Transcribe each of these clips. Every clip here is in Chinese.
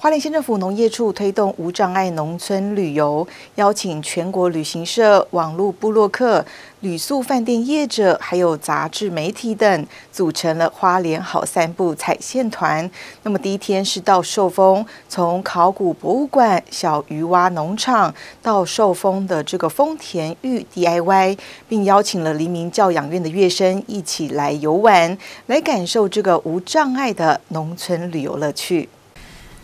花莲县政府农业处推动无障碍农村旅游，邀请全国旅行社、网络部落客、旅宿饭店业者，还有杂志媒体等，组成了花莲好散步彩线团。那么第一天是到寿丰，从考古博物馆、小鱼蛙农场到寿丰的这个丰田玉 DIY，并邀请了黎明教养院的乐生一起来游玩，来感受这个无障碍的农村旅游乐趣。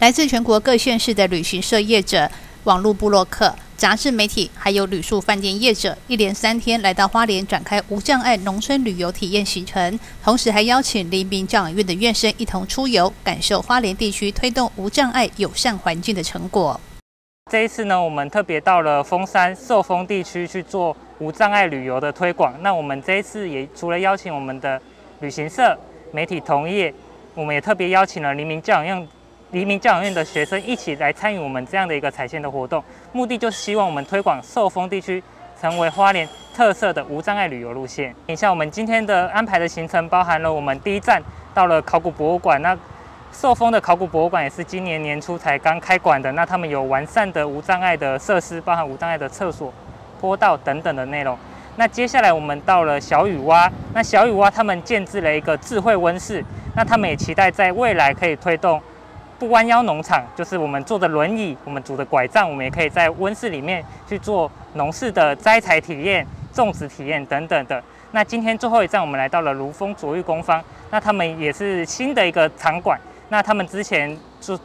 来自全国各县市的旅行社业者、网络部落客、杂志媒体，还有旅宿饭店业者，一连三天来到花莲展开无障碍农村旅游体验行程，同时还邀请黎明教养院的院生一同出游，感受花莲地区推动无障碍友善环境的成果。这一次呢，我们特别到了峰山寿丰地区去做无障碍旅游的推广。那我们这一次也除了邀请我们的旅行社、媒体同业，我们也特别邀请了黎明教养院。黎明教养院的学生一起来参与我们这样的一个彩线的活动，目的就是希望我们推广寿丰地区成为花莲特色的无障碍旅游路线。你像我们今天的安排的行程，包含了我们第一站到了考古博物馆。那寿丰的考古博物馆也是今年年初才刚开馆的，那他们有完善的无障碍的设施，包含无障碍的厕所、坡道等等的内容。那接下来我们到了小雨蛙，那小雨蛙他们建制了一个智慧温室，那他们也期待在未来可以推动。不弯腰农场就是我们坐的轮椅，我们拄的拐杖，我们也可以在温室里面去做农事的摘采体验、种植体验等等的。那今天最后一站，我们来到了如风卓玉工坊，那他们也是新的一个场馆。那他们之前就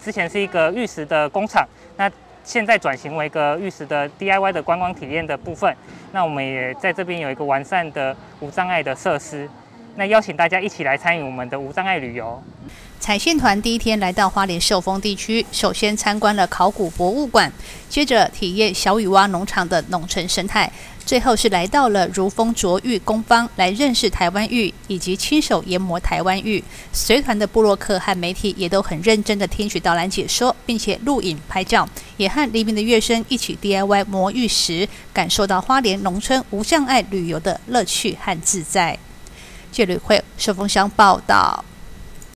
之前是一个玉石的工厂，那现在转型为一个玉石的 DIY 的观光体验的部分。那我们也在这边有一个完善的无障碍的设施，那邀请大家一起来参与我们的无障碍旅游。彩线团第一天来到花莲寿丰地区，首先参观了考古博物馆，接着体验小雨蛙农场的农村生态，最后是来到了如风卓玉工坊，来认识台湾玉以及亲手研磨台湾玉。随团的布洛克和媒体也都很认真的听取导览解说，并且录影拍照，也和黎明的乐声一起 DIY 磨玉石，感受到花莲农村无障碍旅游的乐趣和自在。据旅会寿丰乡报道。